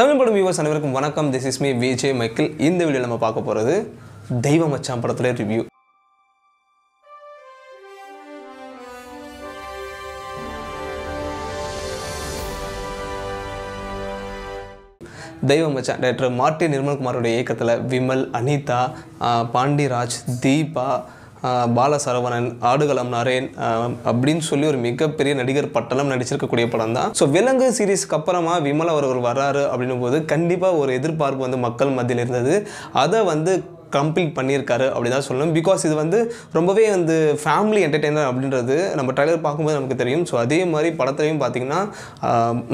தமிழ் படம் வியூவர்ஸ் அனைவருக்கும் வணக்கம். This is me Vijay Michael இந்த வீடியோ நம்ம பார்க்க போகிறது தெய்வ மச்சான் படத்துல ரிவ்யூ தெய்வ மச்சான் டேரக்டர் மார்டி நிர்மல்குமாரோட இயக்கத்தில் விமல் அனிதா ஆஹ் பாண்டிராஜ் தீபா பாலசரவணன் ஆடுகளம் நரேன் அப்படின்னு சொல்லி ஒரு மிகப்பெரிய நடிகர் பட்டணம் நடிச்சிருக்கக்கூடிய படம் தான். ஸோ விலங்கு சீரீஸ்க்கு அப்புறமா விமல் அவர்கள் வர்றாரு அப்படின்னும் போது கண்டிப்பாக ஒரு எதிர்பார்ப்பு வந்து மக்கள் மத்தியில் இருந்தது. அதை வந்து கம்ப்ளீட் பண்ணியிருக்காரு அப்படிதான் சொல்லணும். பிகாஸ் இது வந்து ரொம்பவே வந்து ஃபேமிலி என்டர்டெய்னர் அப்படின்றது நம்ம ட்ரைலர் பார்க்கும்போது நமக்கு தெரியும். ஸோ அதே மாதிரி படத்துலையும் பார்த்தீங்கன்னா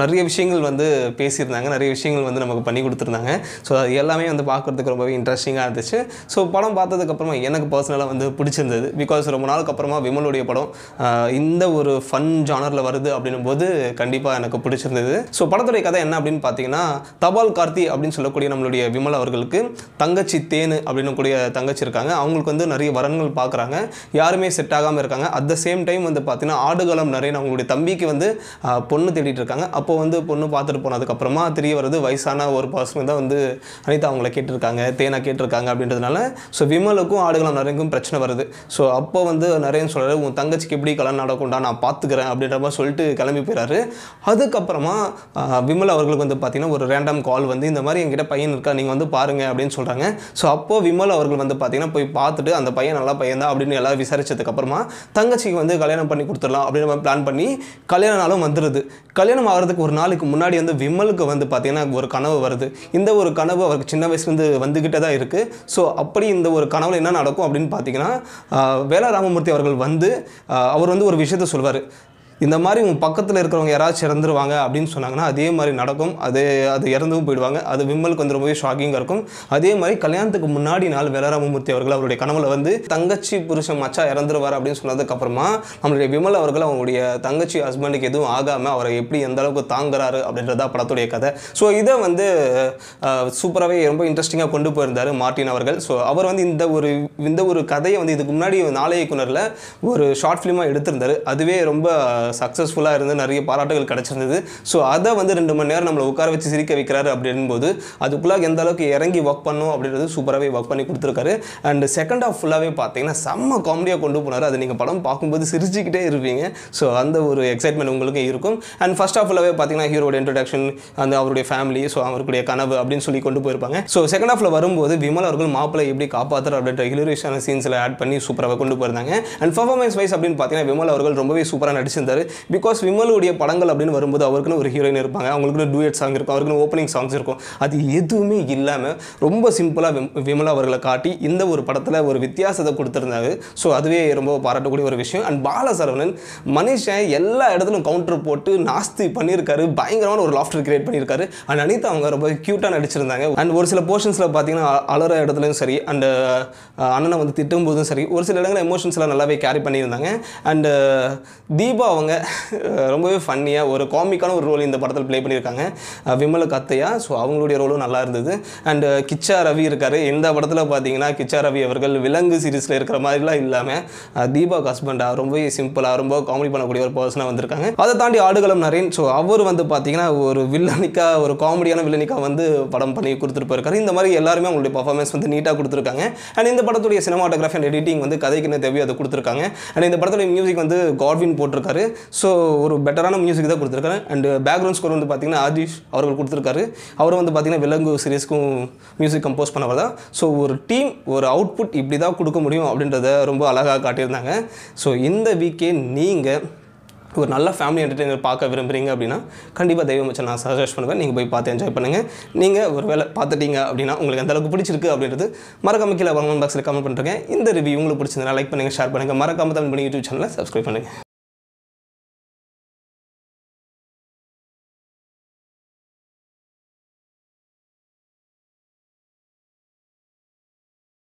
நிறைய விஷயங்கள் வந்து பேசியிருந்தாங்க. நிறைய விஷயங்கள் வந்து நமக்கு பண்ணி கொடுத்துருந்தாங்க. ஸோ அது எல்லாமே வந்து பார்க்குறதுக்கு ரொம்பவே இன்ட்ரெஸ்டிங்காக இருந்துச்சு. ஸோ படம் பார்த்ததுக்கப்புறமா எனக்கு பர்சனலாக வந்து பிடிச்சிருந்தது. பிகாஸ் ரொம்ப நாளுக்கு அப்புறமா விமலுடைய படம் இந்த ஒரு ஃபன் ஜானரில் வருது அப்படின்னும் போது கண்டிப்பாக எனக்கு பிடிச்சிருந்தது. ஸோ படத்துடைய கதை என்ன அப்படின்னு பார்த்தீங்கன்னா தபால் கார்த்தி அப்படின்னு சொல்லக்கூடிய நம்மளுடைய விமல் அவர்களுக்கு தங்கச்சி தேனு அப்படின்னு கூடிய தங்கச்சி இருக்காங்க. அவங்களுக்கு வந்து நிறைய வரன்கள் பார்க்குறாங்க யாருமே செட் ஆகாமல் இருக்காங்க. அட் த சேம் டைம் வந்து பார்த்தீங்கன்னா ஆடுகளம் நிறைய அவங்களுடைய தம்பிக்கு வந்து பொண்ணு தேடிட்டு இருக்காங்க. அப்போ வந்து பொண்ணு பார்த்துட்டு போனதுக்கப்புறமா தெரிய வருது வயசான ஒரு பர்சன் தான் வந்து அனிதா அவங்கள கேட்டிருக்காங்க தேனா கேட்டிருக்காங்க அப்படின்றதுனால ஸோ விமலுக்கும் ஆடுகளம் நிறையக்கும் பிரச்சனை வருது. ஸோ அப்போ வந்து நிறையன்னு சொல்கிறாரு உன் தங்கச்சிக்கு எப்படி கல்யாணம் நடக்கும்டா நான் பார்த்துக்கிறேன் அப்படின்ற மாதிரி சொல்லிட்டு கிளம்பி போயிறாரு. அதுக்கப்புறமா விமல் அவர்களுக்கு வந்து பார்த்தீங்கன்னா ஒரு ரேண்டம் கால் வந்து இந்த மாதிரி என்கிட்ட பையன் இருக்கா நீங்கள் வந்து பாருங்க அப்படின்னு சொல்கிறாங்க ஸோ அப்போ விமல் அவர்கள் வந்து பார்த்தீங்கன்னா போய் பார்த்துட்டு அந்த பையன் நல்லா பையன் தான் அப்படின்னு எல்லாம் விசாரிச்சதுக்கப்புறமா தங்கச்சிக்கு வந்து கல்யாணம் பண்ணி கொடுத்துடலாம் அப்படின்னு நம்ம பிளான் பண்ணி கல்யாண நாளும் வந்துடுது கல்யாணம் ஆகிறதுக்கு ஒரு நாளுக்கு முன்னாடி வந்து விமலுக்கு வந்து பார்த்தீங்கன்னா ஒரு கனவு வருது. இந்த ஒரு கனவு அவருக்கு சின்ன வயசுலேருந்து வந்துக்கிட்டே தான் இருக்குது ஸோ அப்படி இந்த ஒரு கனவுல என்ன நடக்கும் அப்படின்னு பார்த்தீங்கன்னா வேலா ராமமூர்த்தி அவர்கள் வந்து அவர் வந்து ஒரு விஷயத்த சொல்வார். இந்த மாதிரி உங்கள் பக்கத்தில் இருக்கிறவங்க யாராச்சும் இறந்துருவாங்க அப்படின்னு சொன்னாங்கன்னா அதே மாதிரி நடக்கும். அது அது இறந்தும் போயிடுவாங்க. அது விம்மலுக்கு வந்து ரொம்பவே ஷாக்கிங்காக இருக்கும். அதே மாதிரி கல்யாணத்துக்கு முன்னாடி நாள் வேலராமமூர்த்தி அவர்கள் அவருடைய கனவுல வந்து தங்கச்சி புருஷன் மச்சா இறந்துருவார் அப்படின்னு சொன்னதுக்கப்புறமா நம்மளுடைய விமல் அவர்கள் அவங்களுடைய தங்கச்சி ஹஸ்பண்டுக்கு எதுவும் ஆகாமல் அவரை எப்படி எந்த அளவுக்கு தாங்குறாரு அப்படின்றதா படத்துடைய கதை. ஸோ இதை வந்து சூப்பராகவே ரொம்ப இன்ட்ரெஸ்டிங்காக கொண்டு போயிருந்தார் மார்ட்டின் அவர்கள். ஸோ அவர் வந்து இந்த ஒரு இந்த ஒரு கதையை வந்து இதுக்கு முன்னாடி நாளைய இயக்குனரில் ஒரு ஷார்ட் ஃபிலிமாக எடுத்திருந்தாரு. அதுவே ரொம்ப சக்ஸஸ்ஃபுல்லாக இருந்து நிறைய பாராட்டுகள் கிடச்சிருந்தது. ஸோ அதை வந்து ரெண்டு மணி நேரம் நம்மளை உட்கார வச்சு சிரிக்க வைக்கிறாரு அப்படின்போது அதுக்குள்ளே எந்த அளவுக்கு இறங்கி ஒர்க் பண்ணும் அப்படின்றது சூப்பராகவே ஒர்க் பண்ணி கொடுத்துருக்காரு. அண்ட் செகண்ட் ஹாஃப் ஃபுல்லாகவே பார்த்தீங்கன்னா செம்ம காமெடியாக கொண்டு போனார். அது நீங்கள் படம் பார்க்கும்போது சிரிச்சுக்கிட்டே இருப்பீங்க. ஸோ அந்த ஒரு எக்ஸைட்மெண்ட் உங்களுக்கும் இருக்கும். அண்ட் ஃபஸ்ட் ஆஃப் ஃபுல்லாகவே பார்த்தீங்கன்னா ஹீரோட இன்ட்ரடக்ஷன் அந்த அவருடைய ஃபேமிலி ஸோ அவருடைய கனவு அப்படின்னு சொல்லி கொண்டு போயிருப்பாங்க. ஸோ செகண்ட் ஹாஃபில் வரும்போது விமல் அவர்கள் மாப்பிள்ளை எப்படி காப்பாற்றுற அப்படின்ற ஹிலரிஷான சீன்ஸில் ஆட் பண்ணி சூப்பராக கொண்டு போயிருந்தாங்க. அண்ட் பர்ஃபார்மன்ஸ் வைஸ் அப்படின்னு பார்த்தீங்கன்னா விமல் அவர்கள் ரொம்பவே சூப்பராக நடிச்சிருந்தார். பிகாஸ் விமலுடைய படங்கள் அப்படின்னு வரும்போது அவருக்குன்னு ஒரு ஹீரோயின் இருப்பாங்க. அவங்களுக்குன்னு டூயட் சாங் இருக்கும். அவருக்குன்னு ஓப்பனிங் சாங்ஸ் இருக்கும். அது எதுவுமே இல்லாமல் ரொம்ப சிம்பிளாக விமலா அவர்களை காட்டி இந்த ஒரு படத்தில் ஒரு வித்தியாசத்தை கொடுத்துருந்தாரு. ஸோ அதுவே ரொம்ப பாராட்டக்கூடிய ஒரு விஷயம். அண்ட் பாலசரவணன் மனுஷன் எல்லா இடத்துலையும் கவுண்டர் போட்டு நாஸ்தி பண்ணியிருக்காரு. பயங்கரமான ஒரு லாஃப்டர் கிரியேட் பண்ணியிருக்காரு. அண்ட் அனிதா அவங்க ரொம்ப க்யூட்டாக நடிச்சிருந்தாங்க. அண்ட் ஒரு சில போர்ஷன்ஸில் பார்த்தீங்கன்னா அலற இடத்துலையும் சரி அண்ட் அண்ணனை வந்து திட்டும் போதும் சரி ஒரு சில இடங்களில் எமோஷன்ஸ்லாம் நல்லாவே கேரி பண்ணியிருந்தாங்க. அண்டு தீபா அவங்க அஹ், ரொம்பவே ஃபன்னியாக ஒரு காமிக்கான ஒரு ரோல் இந்த படத்தில் ப்ளே பண்ணியிருக்காங்க. விமல விமலுக்கு அத்தையா ஸோ அவங்களுடைய ரோலும் நல்லா இருந்தது. அண்டு கிச்சா ரவி இருக்கார். இந்த படத்தில் பார்த்தீங்கன்னா கிச்சா ரவி அவர்கள் விலங்கு சீரிஸில் இருக்கிற மாதிரிலாம் இல்லாமல் தீபா ஹஸ்பண்டாக ரொம்பவே சிம்பிளாக ரொம்ப காமெடி பண்ணக்கூடிய ஒரு பர்சனாக வந்திருக்காங்க. அதை தாண்டி ஆடுகளம் நரேன். ஸோ அவர் வந்து பார்த்தீங்கன்னா ஒரு வில்லனிக்காக ஒரு காமெடியான வில்லனிக்கா வந்து படம் பண்ணி கொடுத்துட்டு போயிருக்காரு. இந்த மாதிரி எல்லாருமே அவங்களுடைய பர்ஃபார்மன்ஸ் வந்து நீட்டாக கொடுத்துருக்காங்க. அண்ட் இந்த படத்துடைய சினிமாட்டோகிராஃபி அண்ட் எடிட்டிங் வந்து கதைக்கு என்ன தேவையோ அதை கொடுத்துருக்காங்க. அண்ட் இந்த படத்துடைய மியூசிக் வந்து காட்வின் போட்டிருக்காரு. ஸோ ஒரு பெட்டரான மியூசிக் தான் கொடுத்துருக்காரு. அண்ட் பேக்ரவுண்ட் ஸ்கோர் வந்து பார்த்தீங்கன்னா ஆதிஷ் அவர்கள் கொடுத்துருக்காரு. அவர் வந்து பார்த்தீங்கன்னா விலங்கு சீரிஸ்க்கும் மியூசிக் கம்போஸ் பண்ணவர் தான் ஸோ ஒரு டீம் ஒரு அவுட்புட் இப்படி தான் கொடுக்க முடியும் அப்படின்றத ரொம்ப அழகாக காட்டியிருந்தாங்க. ஸோ இந்த வீக்கே நீங்கள் ஒரு நல்ல ஃபேமிலி என்டர்டெய்னர் பார்க்க விரும்புகிறீங்க அப்படின்னா கண்டிப்பாக தெய்வம் வச்சு நான் சஜஸ்ட் பண்ணுவேன். நீங்கள் போய் பார்த்து என்ஜாய் பண்ணுங்கள் நீங்கள் ஒரு வேளை பார்த்துட்டீங்க அப்படின்னா உங்களுக்கு எந்த அளவுக்கு பிடிச்சிருக்கு அப்படின்றது மறக்காம கீழே கமெண்ட் பாக்ஸில் கமெண்ட் பண்ணுறேன் இந்த ரிவ்யூ உங்களுக்கு பிடிச்சிருந்தா லைக் பண்ணுங்கள் ஷேர் பண்ணுங்கள் மறக்காம தமிழ் பண்ணி யூடியூப் சேனலை சப்ஸ்கிரைப் பண்ணுங்கள்